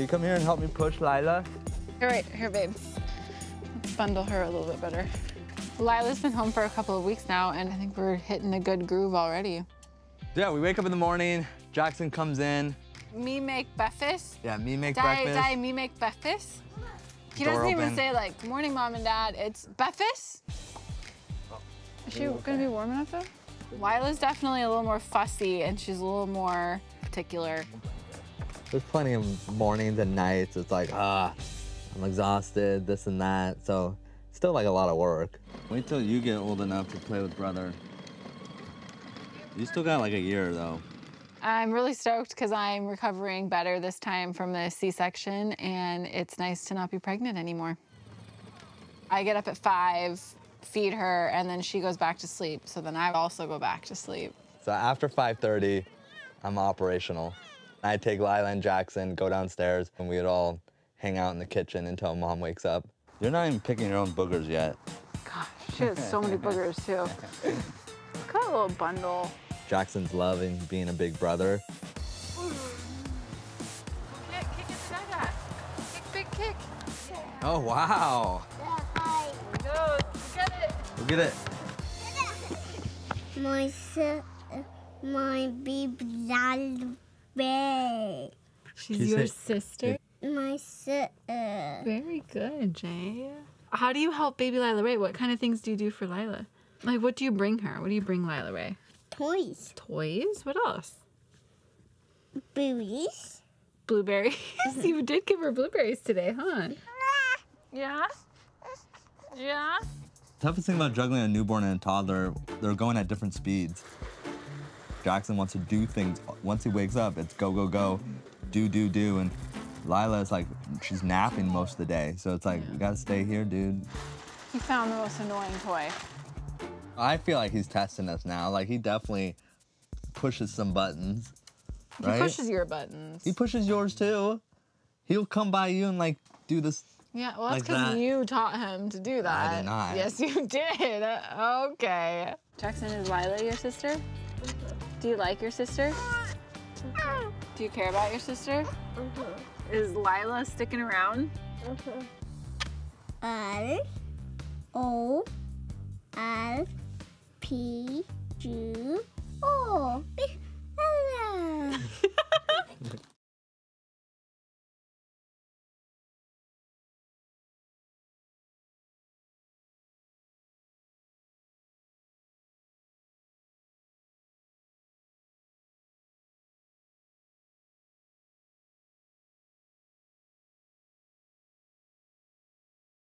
Can you come here and help me push Lilah? All right, here, babe. Let's bundle her a little bit better. Lilah's been home for a couple of weeks now, and I think we're hitting a good groove already. Yeah, we wake up in the morning, Jackson comes in. Me make breakfast. Yeah, me make Die, breakfast. die, me make breakfast. He Door doesn't even say like, morning, mom and dad. It's breakfast. Oh. Is she gonna be warm enough though? Lilah's definitely a little more fussy, and she's a little more particular. There's plenty of mornings and nights. It's like, ah, I'm exhausted, this and that. So, still like a lot of work. Wait till you get old enough to play with brother. You still got like a year though. I'm really stoked because I'm recovering better this time from the C-section, and it's nice to not be pregnant anymore. I get up at five, feed her, and then she goes back to sleep. So then I also go back to sleep. So after 5:30, I'm operational. I take Lilah and Jackson, go downstairs, and we'd all hang out in the kitchen until mom wakes up. You're not even picking your own boogers yet. Gosh, she has so many boogers too. Look at that little bundle. Jackson's loving being a big brother. Kick, kick it Dada. Kick, big kick. Oh wow! Go, get it. Look at it. My si- my big baby. She's Can your say- sister. My sister. Very good, Jay. How do you help baby Lilah Ray? What kind of things do you do for Lilah? Like, what do you bring her? What do you bring Lilah Ray? Toys. Toys? What else? Boobies. Blueberries. you did give her blueberries today, huh? Yeah? Yeah? Toughest thing about juggling a newborn and a toddler, they're going at different speeds. Jackson wants to do things. Once he wakes up, it's go, go, go, do, do, do. And Lilah is like, she's napping most of the day. So it's like, you gotta stay here, dude. He found the most annoying toy. I feel like he's testing us now. Like, he definitely pushes some buttons, right? He pushes your buttons. He pushes yours too. He'll come by you and like do this. yeah, well, that's like because that. you taught him to do that. I did not. Yes, you did. Okay. Jackson, is Lilah your sister? Do you like your sister? Do you care about your sister? Mm-hmm. Is Lilah sticking around? Mm-hmm. R O R P G O.